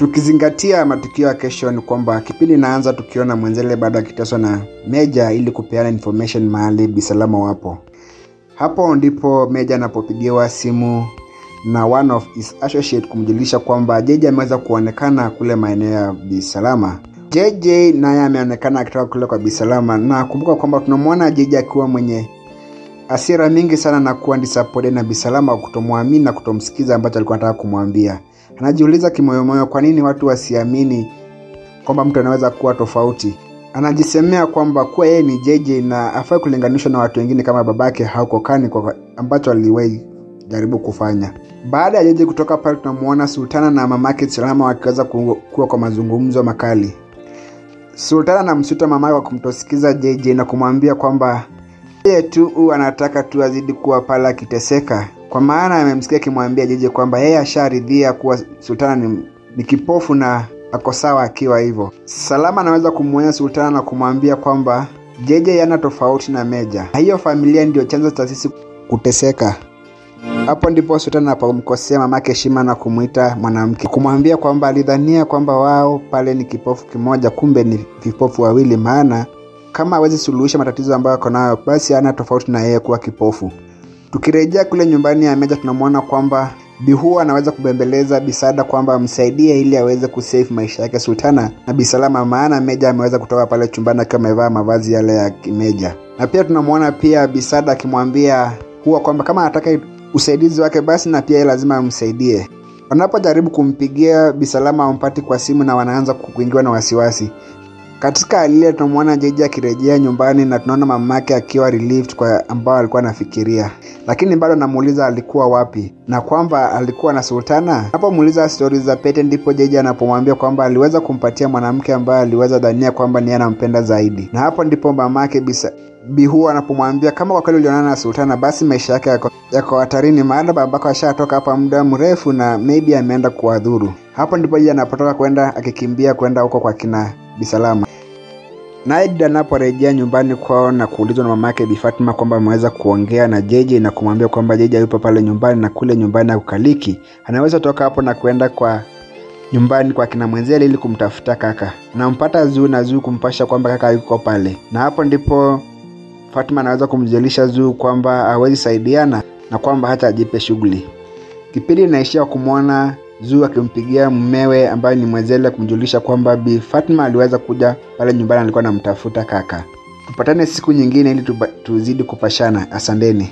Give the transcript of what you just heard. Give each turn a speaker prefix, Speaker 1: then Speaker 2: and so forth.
Speaker 1: Tukizingatia matukio ya kesho, ni kwamba kipindi naanza tukiona Mwenzele bado akiteswa na Meja ili kupeana information mahali Bisalama wapo. Hapo ndipo Meja anapopigiwa simu na one of his associate kumjulisha kwamba jeje ameweza kuonekana kule maeneo ya Bisalama. JJ naye ameonekana akitoka kule kwa Bisalama, na kumbuka kwamba tunamwona jeje akiwa mwenye asira mingi sana na kuwa disappointed na Bisalama kutomwamini na kutomsikiza ambacho alikuwa anataka kumwambia. Anajiuliza kimoyomoyo, kwa nini watu wasiamini kwamba mtu anaweza kuwa tofauti. Anajisemea kwamba kuwa yeye ni JJ na afai kulinganishwa na watu wengine kama babake haukokani kwa ambacho aliwahi jaribu kufanya. Baada ya JJ kutoka pale, tunamuona Sultana na mamake Salama wakiweza kuwa kwa mazungumzo makali. Sultana anamsuta mamake kwa kumtosikiza JJ na kumwambia kwamba yeye tu anataka tu azidi kuwa pale akiteseka, kwa maana amemsikia akimwambia jiji kwamba yeye asharidhia kuwa Sultana ni, ni kipofu na ako sawa akiwa hivyo. Salama anaweza kumwonya Sultana na kumwambia kwamba Jeje yana tofauti na Meja, hiyo familia ndiyo chanzo cha sisi kuteseka. Hapo ndipo Sultana anapomkosea mamake heshima na kumwita mwanamke, kumwambia kwamba alidhania kwamba wao pale ni kipofu kimoja, kumbe ni vipofu wawili, maana kama hawezi suluhisha matatizo ambayo akonayo basi ana tofauti na yeye kuwa kipofu. Tukirejea kule nyumbani ya Meja, tunamwona kwamba Bihua anaweza kubembeleza Bisada kwamba amsaidie ili aweze kusave maisha yake Sultana na Bisalama, maana Meja ameweza kutoka pale chumbani akiwa amevaa mavazi yale ya kimeja. Na pia tunamwona pia Bisada akimwambia huwa kwamba kama anataka usaidizi wake basi na pia lazima amsaidie. Wanapojaribu kumpigia Bisalama ampati kwa simu na wanaanza kuingiwa na wasiwasi. Katika hali ile tunamwona Jeje akirejea nyumbani na tunaona mamake akiwa relieved kwa ambao alikuwa anafikiria, lakini bado anamuuliza alikuwa wapi na kwamba alikuwa na Sultana. Anapomuuliza stori za Pete, ndipo JJ anapomwambia kwamba aliweza kumpatia mwanamke ambaye aliweza dhania kwamba ni anampenda zaidi, na hapo ndipo mamake bisa Bihu anapomwambia kama kwa kweli ulionana na Sultana, basi maisha yake yako hatarini, maana babako ashatoka hapa muda mrefu na maybe ameenda kuwadhuru. Hapo ndipo yeye anapotoka kwenda akikimbia kwenda huko kwa kina Bisalama. Naye Dida anaporejea nyumbani kwao na kuulizwa na mamake Bi Fatma kwamba ameweza kuongea na JJ na kumwambia kwamba JJ yupo pale nyumbani na kule nyumbani akukaliki, anaweza toka hapo na kwenda kwa nyumbani kwa kina mwenzeli ili kumtafuta kaka. Nampata Zuu na Zuu kumpasha kwamba kaka yuko pale, na hapo ndipo Fatma anaweza kumjulisha Zuu kwamba hawezi saidiana na kwamba hata ajipe shughuli. Kipindi inaishia kumwona Zuu akimpigia mmewe ambaye ni Mwezele kumjulisha kwamba Bi Fatma aliweza kuja pale nyumbani, alikuwa anamtafuta kaka. Tupatane siku nyingine ili tuzidi kupashana. Asanteni.